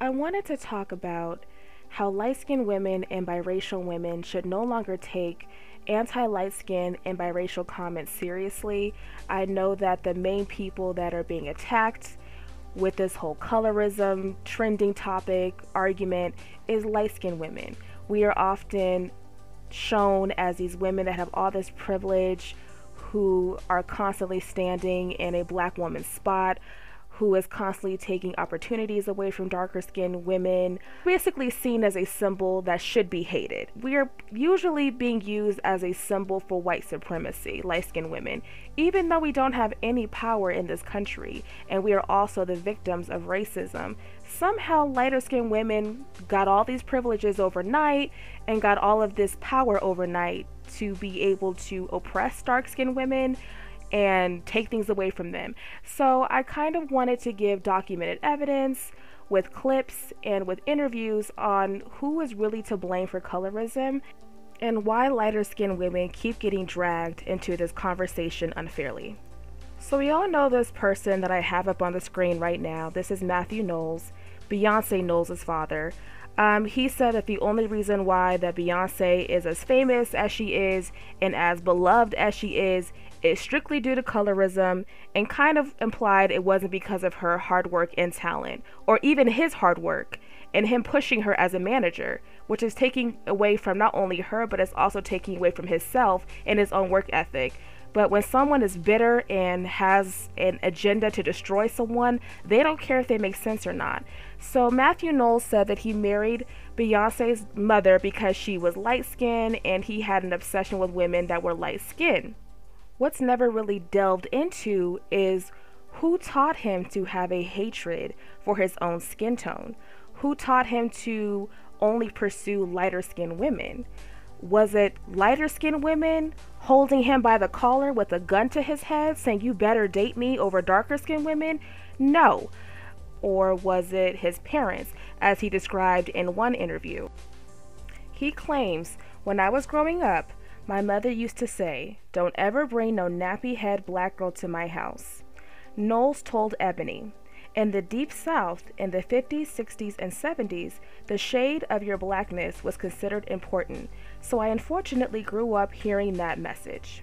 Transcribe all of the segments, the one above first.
I wanted to talk about how light skinned women and biracial women should no longer take anti light skin and biracial comments seriously. I know that the main people that are being attacked with this whole colorism trending topic argument is light skinned women. We are often shown as these women that have all this privilege who are constantly standing in a black woman's spot who is constantly taking opportunities away from darker skinned women, basically seen as a symbol that should be hated. We are usually being used as a symbol for white supremacy, light skinned women, even though we don't have any power in this country and we are also the victims of racism. Somehow, lighter skinned women got all these privileges overnight and got all of this power overnight to be able to oppress dark skinned women and take things away from them. So I kind of wanted to give documented evidence with clips and with interviews on who is really to blame for colorism and why lighter skinned women keep getting dragged into this conversation unfairly. So, we all know this person that I have up on the screen right now. This is Matthew Knowles, Beyonce Knowles' father. Um, he said that the only reason why that Beyonce is as famous as she is and as beloved as she is is strictly due to colorism and kind of implied it wasn't because of her hard work and talent, or even his hard work and him pushing her as a manager, which is taking away from not only her, but it's also taking away from himself and his own work ethic. But when someone is bitter and has an agenda to destroy someone, they don't care if they make sense or not. So Matthew Knowles said that he married Beyonce's mother because she was light skinned and he had an obsession with women that were light skinned what's never really delved into is who taught him to have a hatred for his own skin tone? Who taught him to only pursue lighter skinned women? Was it lighter skinned women holding him by the collar with a gun to his head saying, You better date me over darker skinned women? No. Or was it his parents, as he described in one interview? He claims, When I was growing up, my mother used to say, Don't ever bring no nappy head black girl to my house. Knowles told Ebony, In the Deep South, in the 50s, 60s, and 70s, the shade of your blackness was considered important, so I unfortunately grew up hearing that message.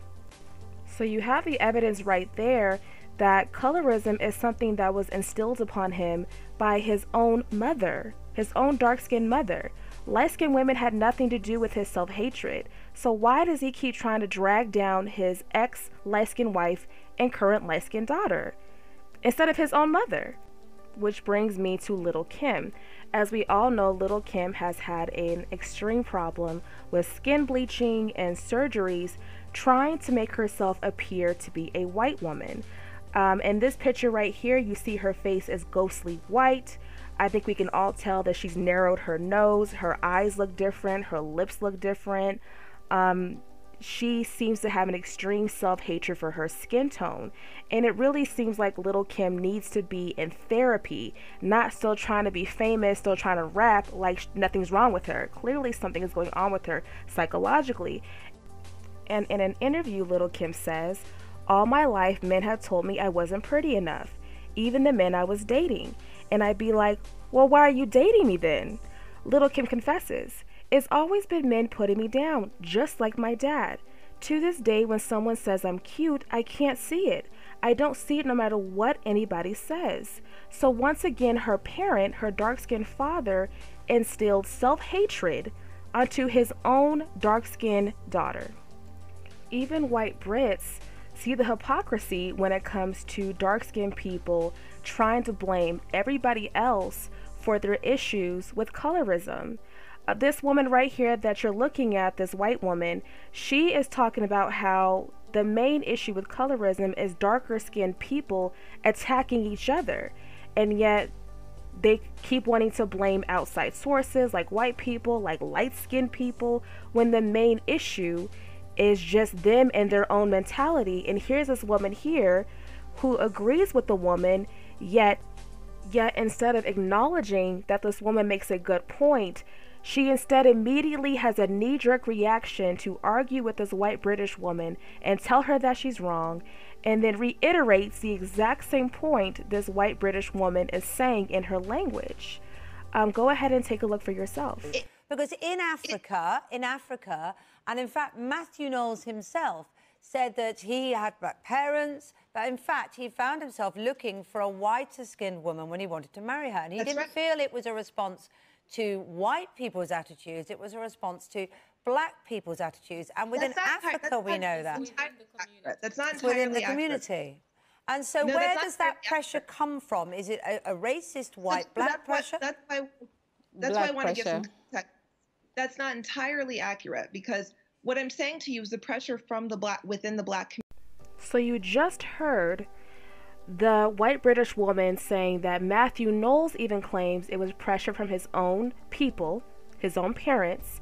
So you have the evidence right there that colorism is something that was instilled upon him by his own mother, his own dark skinned mother. Light skinned women had nothing to do with his self hatred. So why does he keep trying to drag down his ex light skinned wife and current light skinned daughter instead of his own mother? Which brings me to Little Kim. As we all know, Little Kim has had an extreme problem with skin bleaching and surgeries trying to make herself appear to be a white woman. Um, in this picture right here, you see her face is ghostly white. I think we can all tell that she's narrowed her nose, her eyes look different, her lips look different. Um, she seems to have an extreme self hatred for her skin tone. And it really seems like Little Kim needs to be in therapy, not still trying to be famous, still trying to rap like nothing's wrong with her. Clearly, something is going on with her psychologically. And in an interview, Little Kim says, All my life, men have told me I wasn't pretty enough, even the men I was dating. And I'd be like, well, why are you dating me then? Little Kim confesses, It's always been men putting me down, just like my dad. To this day, when someone says I'm cute, I can't see it. I don't see it no matter what anybody says. So, once again, her parent, her dark skinned father, instilled self hatred onto his own dark skinned daughter. Even white Brits see the hypocrisy when it comes to dark skinned people trying to blame everybody else for their issues with colorism. Uh, this woman right here that you're looking at, this white woman, she is talking about how the main issue with colorism is darker skinned people attacking each other. And yet they keep wanting to blame outside sources like white people, like light skinned people, when the main issue is just them and their own mentality. And here's this woman here who agrees with the woman, yet yet instead of acknowledging that this woman makes a good point, she instead immediately has a knee jerk reaction to argue with this white British woman and tell her that she's wrong, and then reiterates the exact same point this white British woman is saying in her language. Um, go ahead and take a look for yourself. Because in Africa, in Africa, and in fact, Matthew Knowles himself said that he had black parents, but in fact, he found himself looking for a whiter skinned woman when he wanted to marry her. And he That's didn't right. feel it was a response to white people's attitudes, it was a response to black people's attitudes. And within Africa, we know that. That's not within the community. And so, no, where does that pressure accurate. come from? Is it a, a racist white black that's pressure? Why, that's why. That's black why I want to give some context. That's not entirely accurate because what I'm saying to you is the pressure from the black within the black community. So you just heard the white British woman saying that Matthew Knowles even claims it was pressure from his own people, his own parents,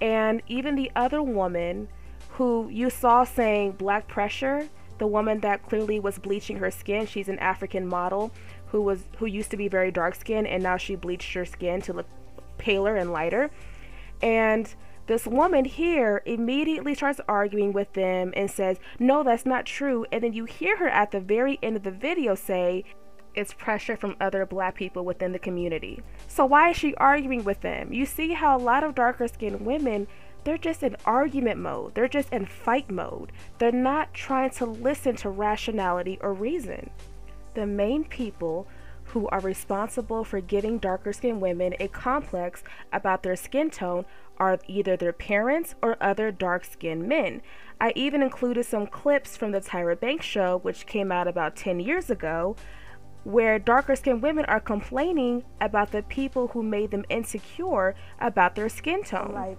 and even the other woman who you saw saying black pressure, the woman that clearly was bleaching her skin, she's an African model who was who used to be very dark skinned and now she bleached her skin to look paler and lighter. And this woman here immediately starts arguing with them and says, No, that's not true. And then you hear her at the very end of the video say, It's pressure from other black people within the community. So, why is she arguing with them? You see how a lot of darker skinned women they're just in argument mode. They're just in fight mode. They're not trying to listen to rationality or reason. The main people who are responsible for giving darker skinned women a complex about their skin tone are either their parents or other dark skinned men. I even included some clips from the Tyra Banks show, which came out about 10 years ago, where darker skinned women are complaining about the people who made them insecure about their skin tone. Like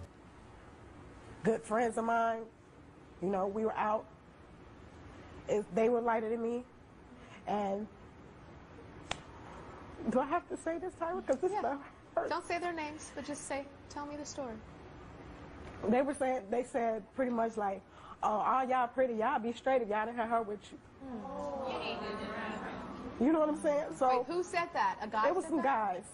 good friends of mine, you know, we were out. If they were lighter than me. And do I have to say this, Tyra? Because this yeah. stuff hurts. Don't say their names, but just say, tell me the story. They were saying, they said pretty much like, oh, all y'all pretty, y'all be straight if y'all didn't have her with you. Mm. You know what I'm saying? So Wait, who said that? A guy? It was some that? guys.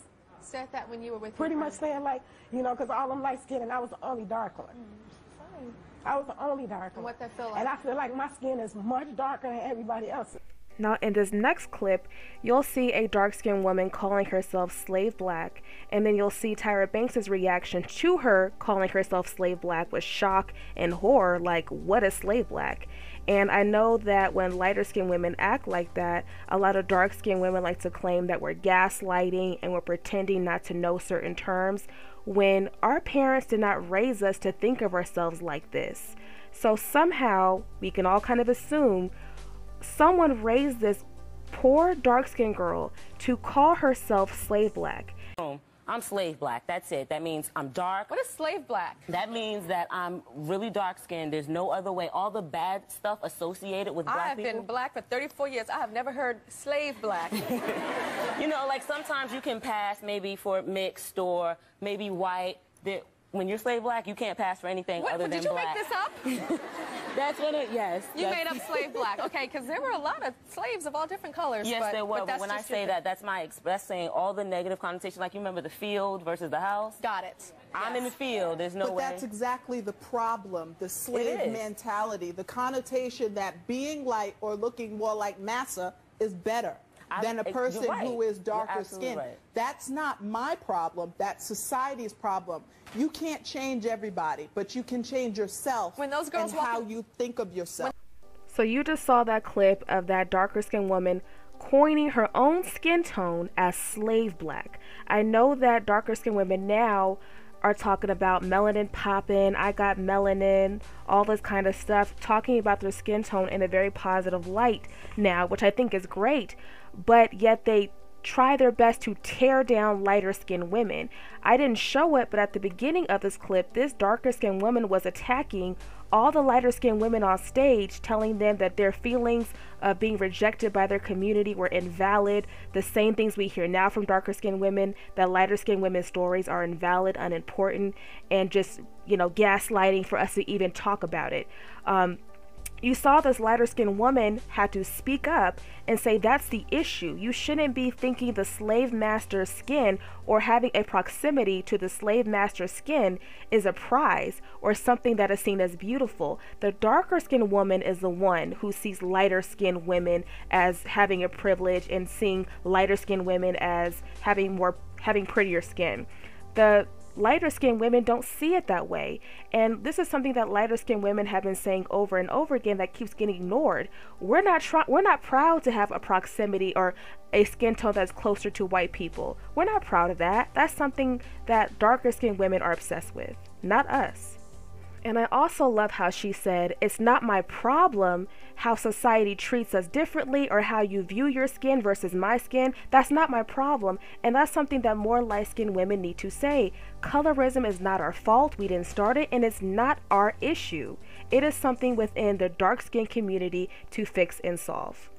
Said that when you were with. Pretty much saying like, you know, because all them light skin and I was the only dark one. Mm. I was the only dark one. And what that feel like? And I feel like my skin is much darker than everybody else's. Now, in this next clip, you'll see a dark skinned woman calling herself Slave Black, and then you'll see Tyra Banks' reaction to her calling herself Slave Black with shock and horror like, what is Slave Black? And I know that when lighter skinned women act like that, a lot of dark skinned women like to claim that we're gaslighting and we're pretending not to know certain terms when our parents did not raise us to think of ourselves like this. So somehow we can all kind of assume someone raised this poor dark skinned girl to call herself slave black. Oh, I'm slave black. That's it. That means I'm dark. What is slave black? That means that I'm really dark skinned. There's no other way. All the bad stuff associated with black. I have people, been black for 34 years. I have never heard slave black. you know, like sometimes you can pass maybe for mixed or maybe white. That when you're slave black, you can't pass for anything what, other than black. Did you make this up? that's what it, yes. You made up slave black. Okay, because there were a lot of slaves of all different colors. Yes, but, there were. But, but when I say that, that's my expressing all the negative connotations. Like you remember the field versus the house? Got it. I'm yes. in the field. There's no but way. But that's exactly the problem, the slave mentality, the connotation that being like or looking more like massa is better than a person right. who is darker skinned. Right. That's not my problem. That's society's problem. You can't change everybody, but you can change yourself when those girls and how you think of yourself. So you just saw that clip of that darker skinned woman coining her own skin tone as slave black. I know that darker skinned women now are talking about melanin popping, I got melanin, all this kind of stuff, talking about their skin tone in a very positive light now, which I think is great but yet they try their best to tear down lighter skinned women. I didn't show it, but at the beginning of this clip, this darker skinned woman was attacking all the lighter skinned women on stage, telling them that their feelings of being rejected by their community were invalid. The same things we hear now from darker skinned women, that lighter skinned women's stories are invalid, unimportant, and just, you know, gaslighting for us to even talk about it. Um, You saw this lighter skinned woman had to speak up and say that's the issue. You shouldn't be thinking the slave master's skin or having a proximity to the slave master's skin is a prize or something that is seen as beautiful. The darker skinned woman is the one who sees lighter skinned women as having a privilege and seeing lighter skinned women as having more having prettier skin. The lighter skinned women don't see it that way. And this is something that lighter skinned women have been saying over and over again that keeps getting ignored. We're not we're not proud to have a proximity or a skin tone that's closer to white people. We're not proud of that. That's something that darker skinned women are obsessed with, not us. And I also love how she said, It's not my problem how society treats us differently or how you view your skin versus my skin. That's not my problem. And that's something that more light skinned women need to say. Colorism is not our fault. We didn't start it, and it's not our issue. It is something within the dark skinned community to fix and solve.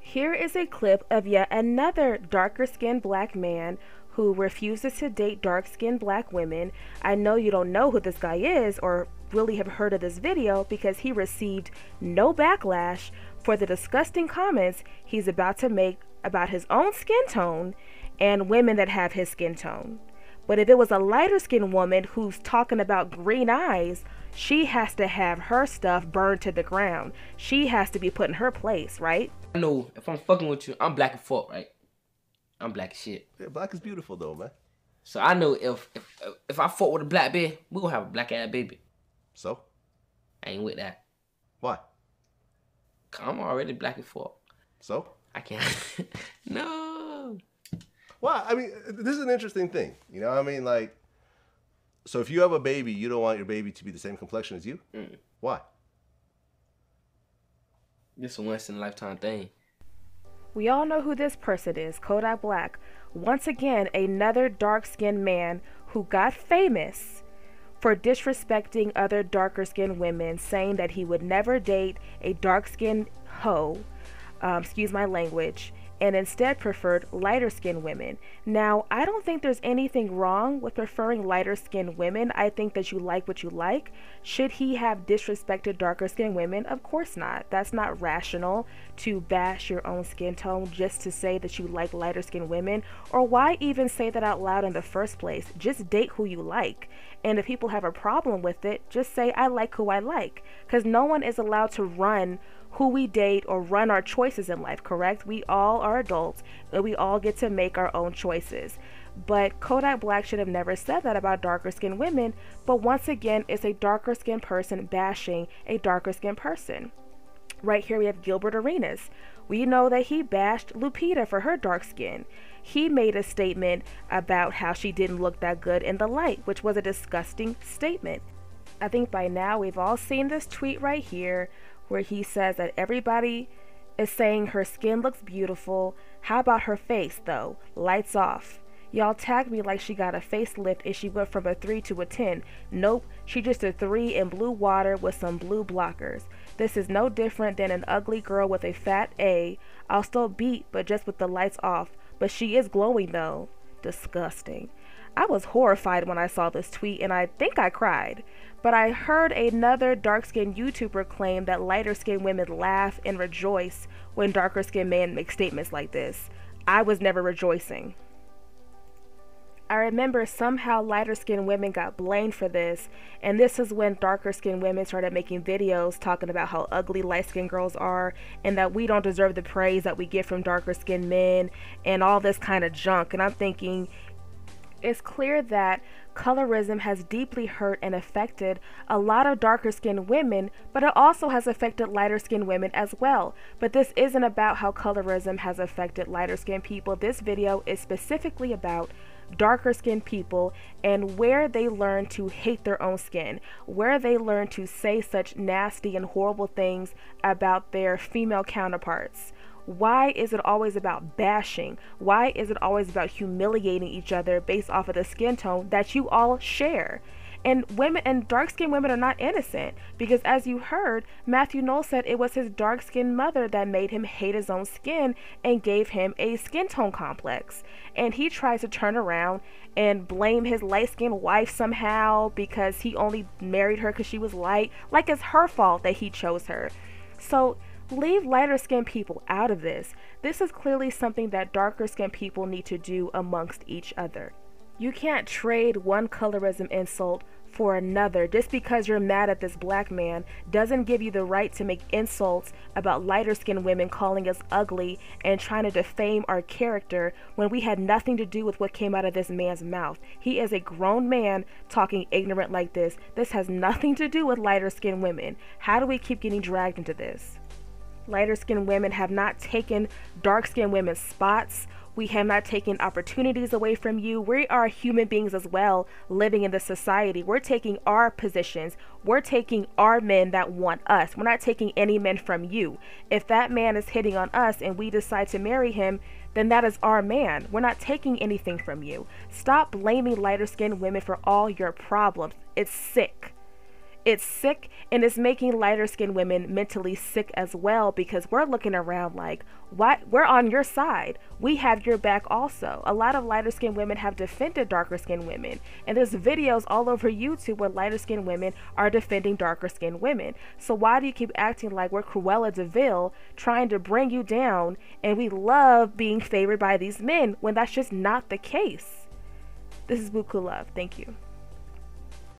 Here is a clip of yet another darker skinned black man who refuses to date dark skinned black women. I know you don't know who this guy is or really have heard of this video because he received no backlash for the disgusting comments he's about to make about his own skin tone and women that have his skin tone. But if it was a lighter skinned woman who's talking about green eyes, she has to have her stuff burned to the ground. She has to be put in her place, right? I know if I'm fucking with you, I'm black and fuck, right? I'm black as shit. Yeah, black is beautiful though, man. So I know if if if I fuck with a black bitch, we gonna have a black ass baby. So? I ain't with that. Why? I'm already black as fuck. So? I can't. no. Well, I mean, this is an interesting thing. You know, I mean, like, so if you have a baby, you don't want your baby to be the same complexion as you. Mm. Why? This a once in a lifetime thing. We all know who this person is, Kodak Black. Once again, another dark skinned man who got famous for disrespecting other darker skinned women, saying that he would never date a dark skinned hoe, um, excuse my language, and instead preferred lighter skinned women. Now, I don't think there's anything wrong with preferring lighter skinned women. I think that you like what you like. Should he have disrespected darker skinned women? Of course not. That's not rational to bash your own skin tone just to say that you like lighter skinned women. Or why even say that out loud in the first place? Just date who you like. And if people have a problem with it, just say, I like who I like. Because no one is allowed to run who we date or run our choices in life, correct? We all are adults and we all get to make our own choices. But Kodak Black should have never said that about darker skinned women, but once again, it's a darker skinned person bashing a darker skinned person. Right here we have Gilbert Arenas. We know that he bashed Lupita for her dark skin. He made a statement about how she didn't look that good in the light, which was a disgusting statement. I think by now we've all seen this tweet right here where he says that everybody is saying her skin looks beautiful. How about her face, though? Lights off. Y'all tagged me like she got a facelift and she went from a 3 to a 10. Nope, she just a 3 in blue water with some blue blockers. This is no different than an ugly girl with a fat A. I'll still beat, but just with the lights off. But she is glowing though. Disgusting. I was horrified when I saw this tweet and I think I cried. But I heard another dark skinned YouTuber claim that lighter skinned women laugh and rejoice when darker skinned men make statements like this. I was never rejoicing. I remember somehow lighter skinned women got blamed for this, and this is when darker skinned women started making videos talking about how ugly light skinned girls are and that we don't deserve the praise that we get from darker skinned men and all this kind of junk. And I'm thinking, it's clear that colorism has deeply hurt and affected a lot of darker skinned women, but it also has affected lighter skinned women as well. But this isn't about how colorism has affected lighter skinned people. This video is specifically about darker skinned people and where they learn to hate their own skin, where they learn to say such nasty and horrible things about their female counterparts. Why is it always about bashing? Why is it always about humiliating each other based off of the skin tone that you all share? And women and dark skinned women are not innocent because, as you heard, Matthew Knowles said it was his dark skinned mother that made him hate his own skin and gave him a skin tone complex. And he tries to turn around and blame his light skinned wife somehow because he only married her because she was light, like it's her fault that he chose her. So leave lighter skinned people out of this. This is clearly something that darker skinned people need to do amongst each other. You can't trade one colorism insult for another. Just because you're mad at this black man doesn't give you the right to make insults about lighter skinned women calling us ugly and trying to defame our character when we had nothing to do with what came out of this man's mouth. He is a grown man talking ignorant like this. This has nothing to do with lighter skinned women. How do we keep getting dragged into this? Lighter skinned women have not taken dark skinned women's spots we have not taken opportunities away from you. We are human beings as well living in this society. We're taking our positions. We're taking our men that want us. We're not taking any men from you. If that man is hitting on us and we decide to marry him, then that is our man. We're not taking anything from you. Stop blaming lighter skinned women for all your problems. It's sick. It's sick and it's making lighter skinned women mentally sick as well because we're looking around like, what? We're on your side. We have your back also. A lot of lighter skinned women have defended darker skinned women. And there's videos all over YouTube where lighter skinned women are defending darker skinned women. So why do you keep acting like we're Cruella de Vil trying to bring you down and we love being favored by these men when that's just not the case? This is Bucoo Love. Thank you.